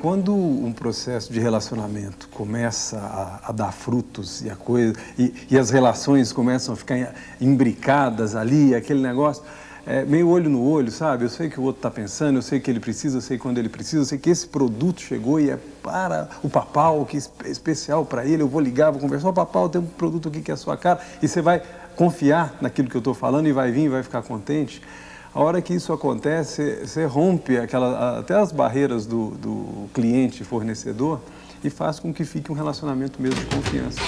Quando um processo de relacionamento começa a, a dar frutos e, a coisa, e, e, as relações começam a ficar imbricadas ali, aquele negócio, é, meio olho no olho, sabe? Eu sei que o outro está pensando, eu sei que ele precisa, eu sei quando ele precisa, eu sei que esse produto chegou e é para o papal, que é especial para ele, eu vou ligar, vou conversar, o papal tem um produto aqui que é a sua cara, e você vai confiar naquilo que eu estou falando e vai vir e vai ficar contente. A hora que isso acontece, você rompe aquela, até as barreiras do, do cliente fornecedor e faz com que fique um relacionamento mesmo de confiança.